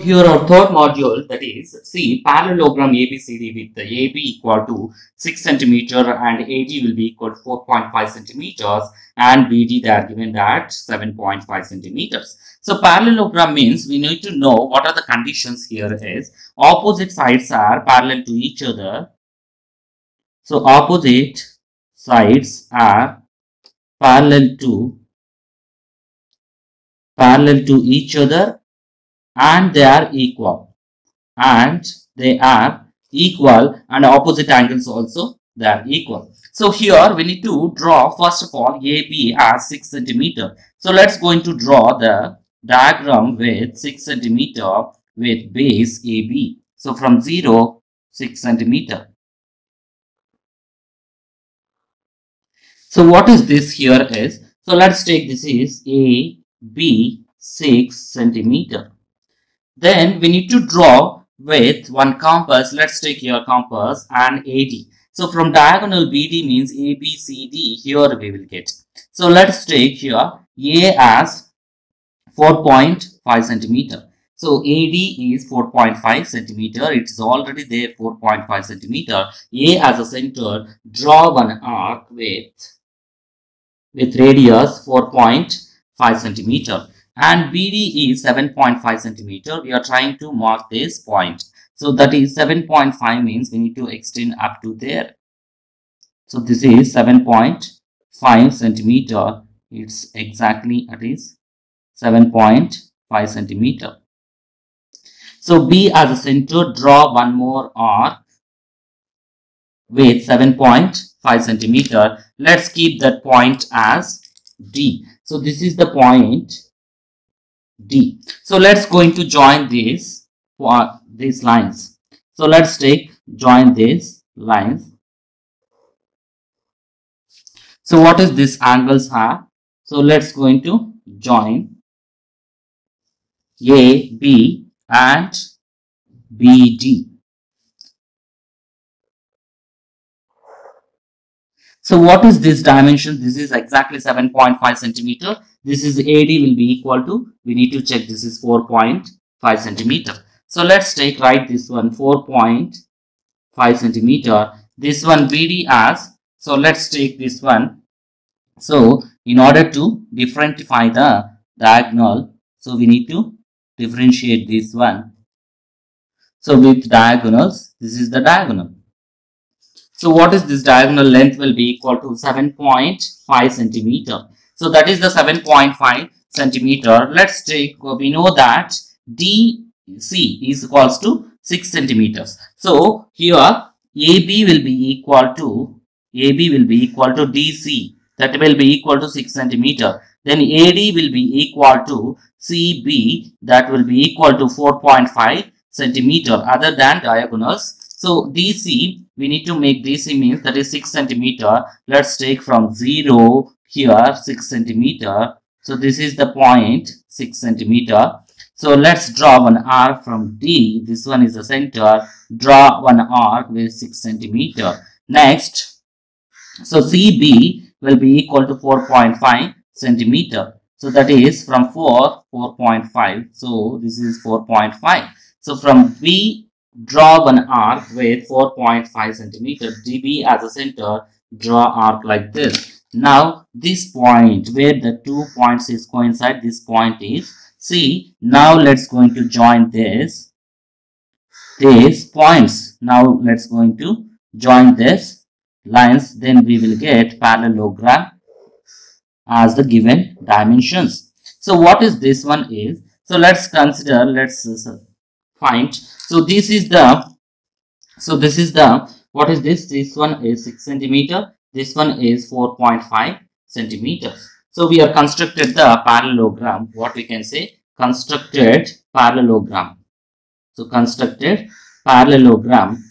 here our third module that is see parallelogram ABCD with the AB equal to 6 centimeter and AD will be equal to 4.5 centimeters and BD they are given that 7.5 centimeters. So parallelogram means we need to know what are the conditions here is opposite sides are parallel to each other. So opposite sides are parallel to parallel to each other and they are equal. And they are equal. And opposite angles also they are equal. So here we need to draw first of all AB as 6 centimeter. So let's going to draw the diagram with 6 centimeter with base AB so from 0 6 centimeter. So what is this here is so let's take this is A B 6 centimeter then we need to draw with one compass. Let's take your compass and AD. So from diagonal BD means ABCD here we will get. So let's take here A as 4.5 centimeter. So AD is 4.5 centimeter. It is already there 4.5 centimeter. A as a center, draw one arc with, with radius 4.5 centimeter and BD is 7.5 centimeter. We are trying to mark this point. So that is 7.5 means we need to extend up to there. So this is 7.5 centimeter. It's exactly it is 7.5 centimeter. So B as a center, draw one more arc with 7.5 centimeter. Let's keep that point as D. So this is the point D. So let's going to join these these lines. So let's take join these lines. So what is this angles have? So let's going to join A, B and BD. So what is this dimension? This is exactly 7.5 centimeter. This is AD will be equal to, we need to check this is 4.5 centimeter. So let's take write this one 4.5 centimeter. This one BD as, so let's take this one. So in order to differentiate the diagonal, so we need to differentiate this one. So with diagonals, this is the diagonal. So what is this diagonal length will be equal to 7.5 centimeter. So that is the 7.5 centimeter. Let's take, we know that DC is equals to 6 centimeters. So here AB will be equal to, AB will be equal to DC. That will be equal to 6 centimeter. Then AD will be equal to CB that will be equal to 4.5 centimeter other than diagonals. So DC we need to make DC means that is 6 centimeter. Let's take from 0 here 6 centimeter. So this is the point 6 centimeter. So let's draw one arc from D. This one is the center. Draw one arc with 6 centimeter. Next, so CB will be equal to 4.5 centimeter. So that is from 4, 4.5. So this is 4.5. So from B draw one arc with 4.5 centimeter. Db as a center draw arc like this. Now this point where the two points is coincide this point is C now let's going to join this these points. Now let's going to join this lines. Then we will get parallelogram as the given dimensions. So what is this one is so let's consider let's find. So this is the so this is the what is this? This one is 6 centimeter. This one is 4.5 centimeters so we have constructed the parallelogram. What we can say? Constructed parallelogram. So constructed parallelogram.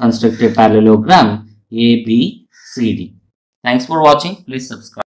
Constructed parallelogram a b c d. Thanks for watching. Please subscribe